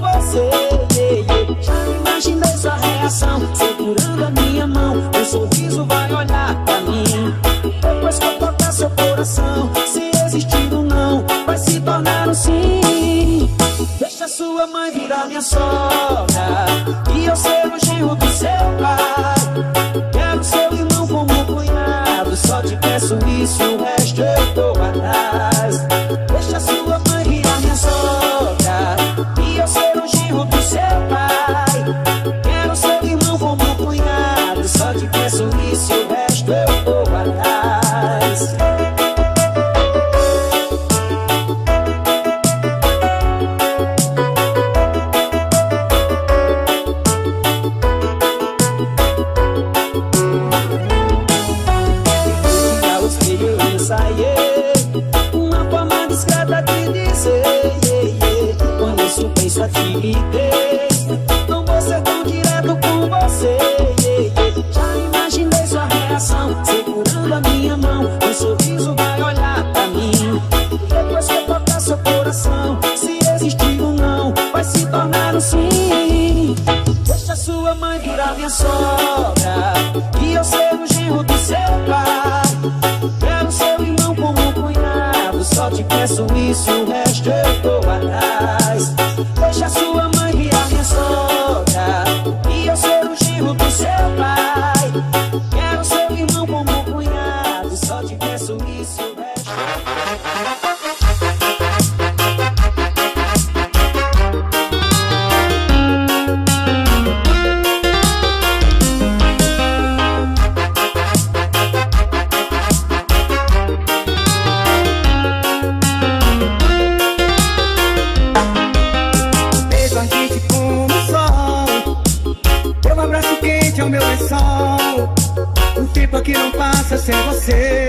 você. Já imaginou sua reação? Deixa sua mãe virar minha sogra. E eu ser o genro do seu pai. Quero seu irmão como cunhado. Só te peço isso, é. yeah.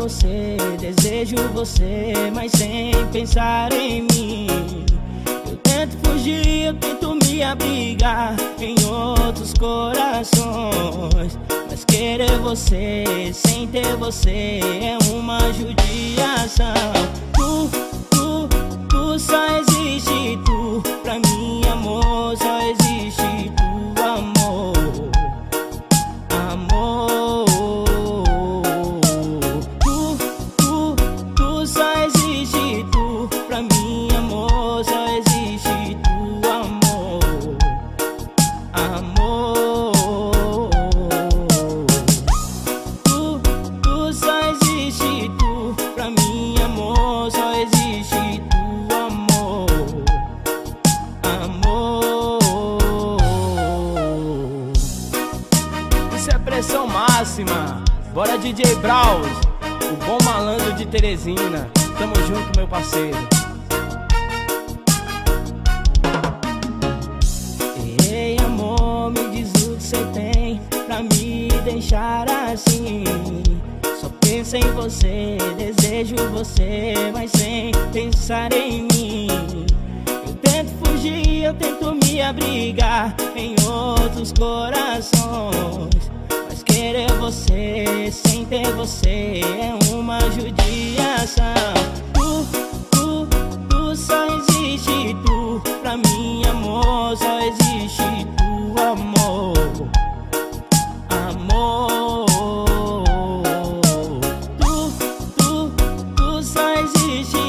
Você, desejo você, mas sem pensar em mim. Eu tento fugir, eu tento me abrigar em outros corações. Mas querer você sem ter você é uma judiação. Tu, tu, tu só existe tu, pra mim, amor, só existe pressão máxima. Bora DJ Braus, o bom malandro de Teresina. Tamo junto, meu parceiro. Ei, amor, me diz o que você tem pra me deixar assim. Só penso em você, desejo você, mas sem pensar em mim. Eu tento fugir, eu tento me abrigar em outros corações. Querer você sem ter você é uma judiação. Tu, tu, tu só existe tu, pra mim, amor, só existe tu, amor. Amor, tu, tu, tu só existe